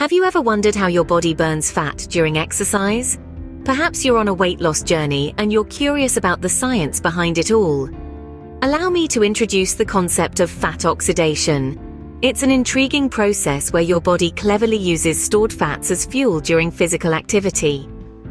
Have you ever wondered how your body burns fat during exercise? Perhaps you're on a weight loss journey and you're curious about the science behind it all. Allow me to introduce the concept of fat oxidation. It's an intriguing process where your body cleverly uses stored fats as fuel during physical activity.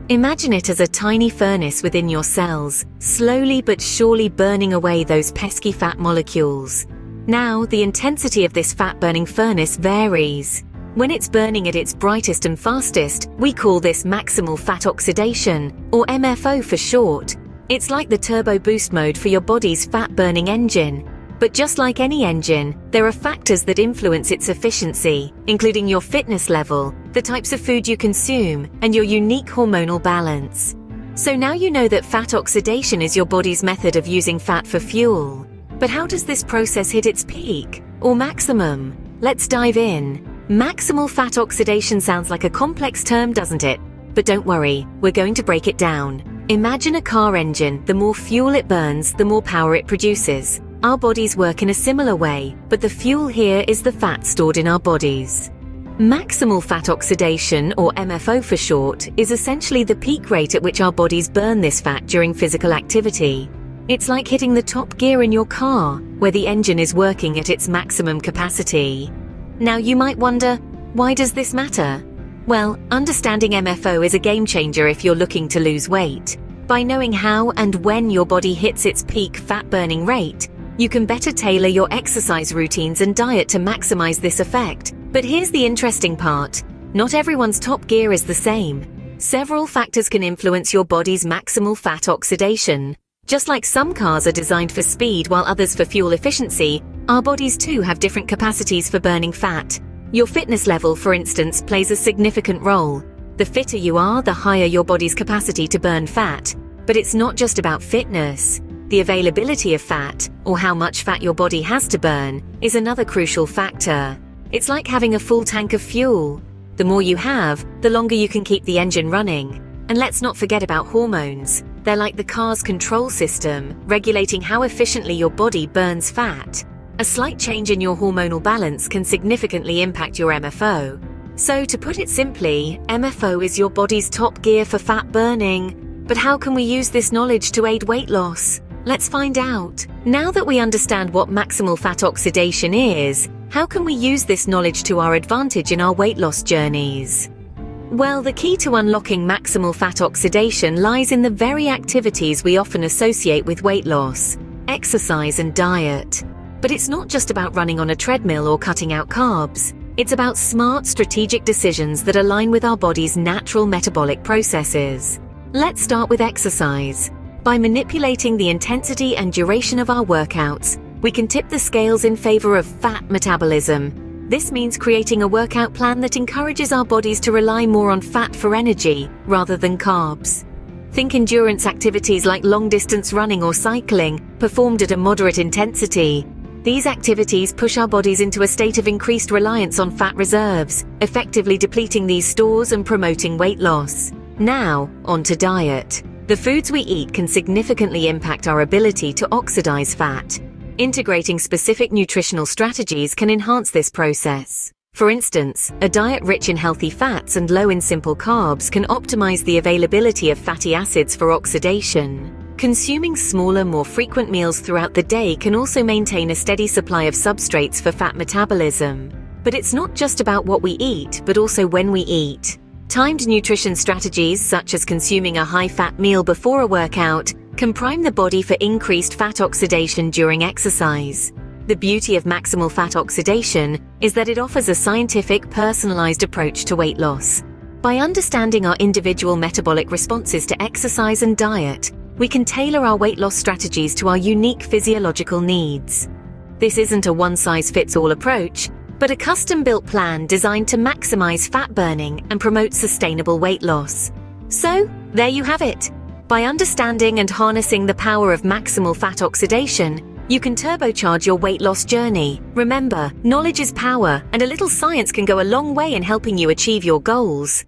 Imagine it as a tiny furnace within your cells, slowly but surely burning away those pesky fat molecules. Now, the intensity of this fat-burning furnace varies. When it's burning at its brightest and fastest, we call this maximal fat oxidation, or MFO for short. It's like the turbo boost mode for your body's fat-burning engine. But just like any engine, there are factors that influence its efficiency, including your fitness level, the types of food you consume, and your unique hormonal balance. So now you know that fat oxidation is your body's method of using fat for fuel. But how does this process hit its peak, or maximum? Let's dive in. Maximal fat oxidation sounds like a complex term, doesn't it? But don't worry, we're going to break it down. Imagine a car engine. The more fuel it burns, the more power it produces. Our bodies work in a similar way, but the fuel here is the fat stored in our bodies. Maximal fat oxidation, or MFO for short, is essentially the peak rate at which our bodies burn this fat during physical activity. It's like hitting the top gear in your car, where the engine is working at its maximum capacity. Now you might wonder, why does this matter? Well, understanding MFO is a game changer if you're looking to lose weight. By knowing how and when your body hits its peak fat burning rate, you can better tailor your exercise routines and diet to maximize this effect. But here's the interesting part. Not everyone's top gear is the same. Several factors can influence your body's maximal fat oxidation. Just like some cars are designed for speed while others for fuel efficiency, our bodies too have different capacities for burning fat. Your fitness level, for instance, plays a significant role. The fitter you are, the higher your body's capacity to burn fat. But it's not just about fitness. The availability of fat, or how much fat your body has to burn, is another crucial factor. It's like having a full tank of fuel. The more you have, the longer you can keep the engine running. And let's not forget about hormones. They're like the car's control system, regulating how efficiently your body burns fat. A slight change in your hormonal balance can significantly impact your MFO. So, to put it simply, MFO is your body's top gear for fat burning. But how can we use this knowledge to aid weight loss? Let's find out. Now that we understand what maximal fat oxidation is, how can we use this knowledge to our advantage in our weight loss journeys? Well, the key to unlocking maximal fat oxidation lies in the very activities we often associate with weight loss exercise and diet. But it's not just about running on a treadmill or cutting out carbs. It's about smart, strategic decisions that align with our body's natural metabolic processes. Let's start with exercise. By manipulating the intensity and duration of our workouts, we can tip the scales in favor of fat metabolism. This means creating a workout plan that encourages our bodies to rely more on fat for energy rather than carbs. Think endurance activities like long distance running or cycling, performed at a moderate intensity. These activities push our bodies into a state of increased reliance on fat reserves, effectively depleting these stores and promoting weight loss. Now, on to diet. The foods we eat can significantly impact our ability to oxidize fat. Integrating specific nutritional strategies can enhance this process. For instance, a diet rich in healthy fats and low in simple carbs can optimize the availability of fatty acids for oxidation. Consuming smaller, more frequent meals throughout the day can also maintain a steady supply of substrates for fat metabolism. But it's not just about what we eat, but also when we eat. Timed nutrition strategies, such as consuming a high-fat meal before a workout, can prime the body for increased fat oxidation during exercise. The beauty of maximal fat oxidation is that it offers a scientific, personalized approach to weight loss. By understanding our individual metabolic responses to exercise and diet, we can tailor our weight loss strategies to our unique physiological needs. This isn't a one-size-fits-all approach, but a custom-built plan designed to maximize fat burning and promote sustainable weight loss. So, there you have it. By understanding and harnessing the power of maximal fat oxidation, you can turbocharge your weight loss journey. Remember, knowledge is power, and a little science can go a long way in helping you achieve your goals.